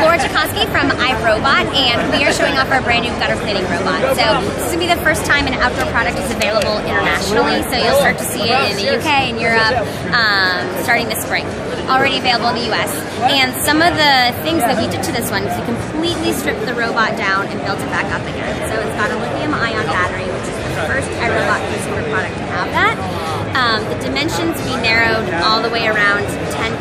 Laura Jakoski from iRobot, and we are showing off our brand new gutter cleaning robot. So this is going to be the first time an outdoor product is available internationally, so you'll start to see it in the UK and Europe um, starting this spring. Already available in the US. And some of the things that we did to this one is we completely stripped the robot down and built it back up again. So it's got a lithium ion battery, which is the first iRobot consumer product to have that. Um, the dimensions we narrowed all the way around 10%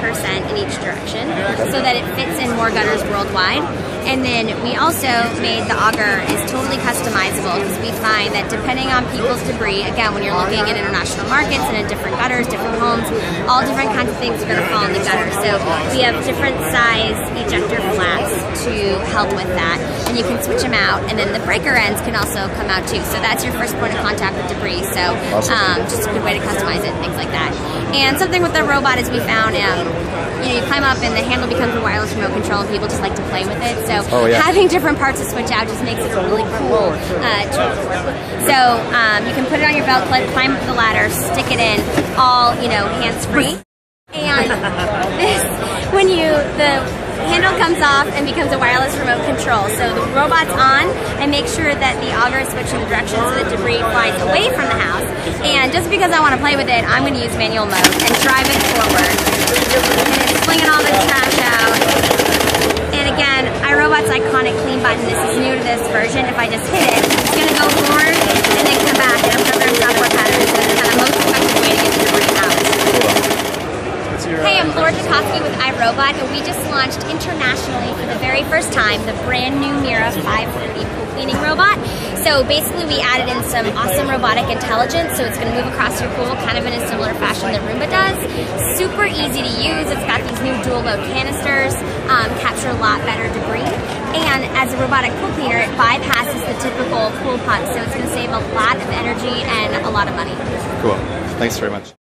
in each direction so that it fits in more gutters worldwide. And then we also made the auger is totally customizable because we find that depending on people's debris, again, when you're looking at international markets and in different gutters, different homes, all different kinds of things are going to fall in the gutter. So we have different size ejector flaps to help with that. And you can switch them out. And then the breaker ends can also come out too. So that's your first point of contact with debris. So um, just a good way to customize it, things like that. And something with the robot is we found, um, you know, you climb up and the handle becomes a wireless remote control and people just like to play with it. So Oh, yeah. having different parts to switch out just makes it a really cool uh, tool to work with. So um, you can put it on your belt clip, climb up the ladder, stick it in, all you know, hands free. And this, when you the handle comes off and becomes a wireless remote control. So the robot's on and make sure that the auger is switching the direction so the debris flies away from the house. And just because I want to play with it, I'm going to use manual mode and drive it forward. And it's flinging all this trash out. And again, iRobot's iconic clean button. This is new to this version. If I just hit it, it's going to go forward and then come back in a program software pattern. So it's the most effective way to get the out. Hey, I'm Laura Jakoski with iRobot, and we just launched internationally for the very first time the brand new Mirra 530 pool cleaning robot. So basically, we added in some awesome robotic intelligence, so it's going to move across your pool kind of in a similar fashion that Roomba does. Super easy to use. It's got these new dual load canisters, um, capture a lot better. And as a robotic pool cleaner, it bypasses the typical pool pump, so it's going to save a lot of energy and a lot of money. Cool. Thanks very much.